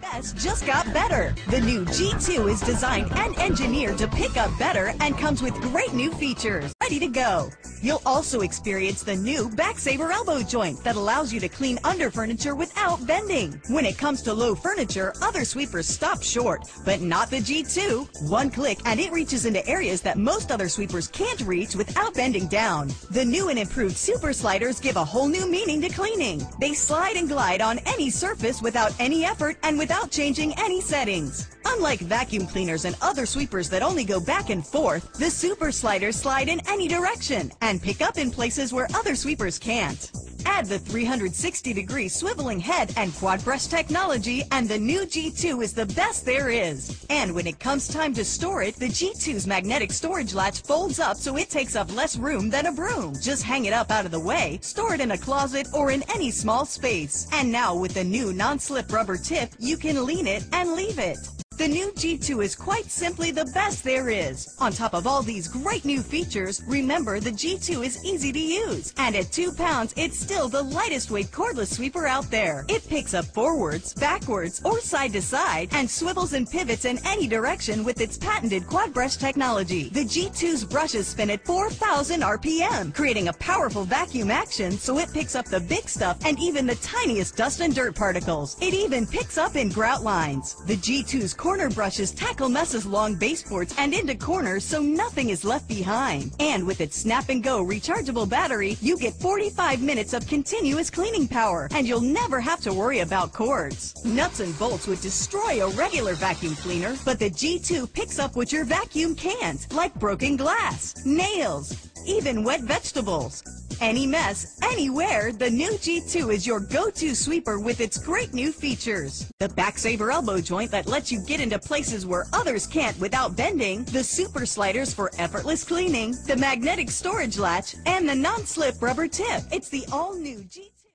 best just got better. The new G2 is designed and engineered to pick up better and comes with great new features. Ready to go. You'll also experience the new Backsaver elbow joint that allows you to clean under furniture without bending. When it comes to low furniture, other sweepers stop short, but not the G2. One click and it reaches into areas that most other sweepers can't reach without bending down. The new and improved super sliders give a whole new meaning to cleaning. They slide and glide on any surface without any effort and without changing any settings. Unlike vacuum cleaners and other sweepers that only go back and forth, the super sliders slide in any direction and pick up in places where other sweepers can't. Add the 360 degree swiveling head and quad brush technology and the new G2 is the best there is. And when it comes time to store it, the G2's magnetic storage latch folds up so it takes up less room than a broom. Just hang it up out of the way, store it in a closet or in any small space. And now with the new non-slip rubber tip, you can lean it and leave it. The new G2 is quite simply the best there is. On top of all these great new features, remember the G2 is easy to use. And at 2 pounds, it's still the lightest weight cordless sweeper out there. It picks up forwards, backwards, or side to side, and swivels and pivots in any direction with its patented quad brush technology. The G2's brushes spin at 4,000 RPM, creating a powerful vacuum action so it picks up the big stuff and even the tiniest dust and dirt particles. It even picks up in grout lines. The G2's corner brushes tackle messes along baseboards and into corners so nothing is left behind. And with its snap and go rechargeable battery, you get 45 minutes of continuous cleaning power and you'll never have to worry about cords. Nuts and bolts would destroy a regular vacuum cleaner, but the G2 picks up what your vacuum can't, like broken glass, nails, even wet vegetables. Any mess, anywhere, the new G2 is your go-to sweeper with its great new features. The Backsaver elbow joint that lets you get into places where others can't without bending, the super sliders for effortless cleaning, the magnetic storage latch, and the non-slip rubber tip. It's the all-new G2.